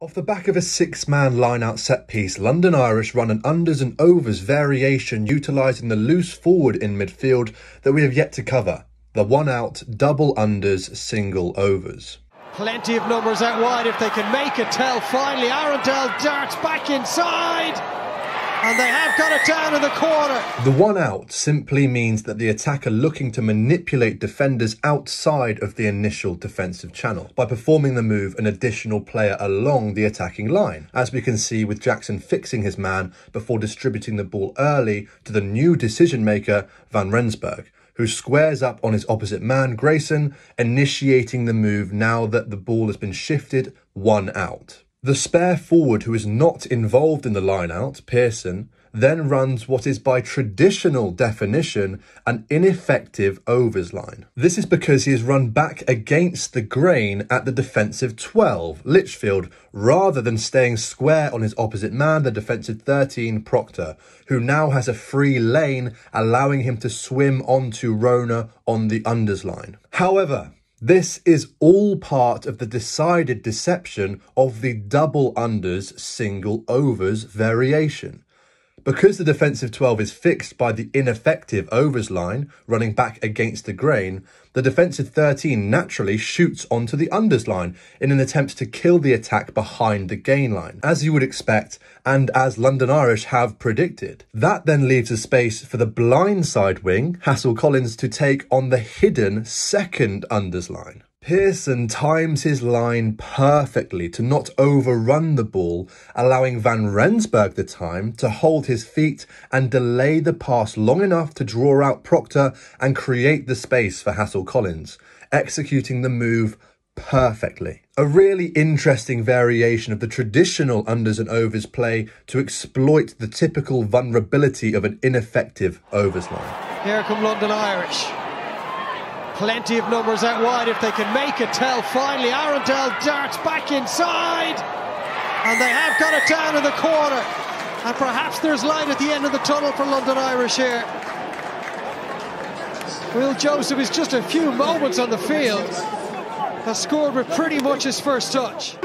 Off the back of a six man line out set piece, London Irish run an unders and overs variation utilising the loose forward in midfield that we have yet to cover. The one out, double unders, single overs. Plenty of numbers out wide if they can make a tell. Finally, Arundell darts back inside. And they have got it down in the corner. The one out simply means that the attacker looking to manipulate defenders outside of the initial defensive channel by performing the move an additional player along the attacking line, as we can see with Jackson fixing his man before distributing the ball early to the new decision maker, Van Rensburg who squares up on his opposite man, Grayson, initiating the move now that the ball has been shifted one out. The spare forward who is not involved in the lineout, Pearson, then runs what is by traditional definition an ineffective overs line. This is because he has run back against the grain at the defensive 12, Lichfield, rather than staying square on his opposite man, the defensive 13, Proctor, who now has a free lane, allowing him to swim onto Rona on the unders line. However, this is all part of the decided deception of the double unders single overs variation. Because the defensive 12 is fixed by the ineffective overs line running back against the grain, the defensive 13 naturally shoots onto the unders line in an attempt to kill the attack behind the gain line, as you would expect and as London Irish have predicted. That then leaves a space for the blind side wing, Hassell Collins, to take on the hidden second unders line. Pearson times his line perfectly to not overrun the ball, allowing Van Rensburg the time to hold his feet and delay the pass long enough to draw out Proctor and create the space for Hassell Collins, executing the move perfectly. A really interesting variation of the traditional unders and overs play to exploit the typical vulnerability of an ineffective overs line. Here come London Irish. Plenty of numbers out wide if they can make it tell. Finally, Arundell darts back inside. And they have got it down in the corner. And perhaps there's light at the end of the tunnel for London Irish here. Will Joseph is just a few moments on the field. Has scored with pretty much his first touch.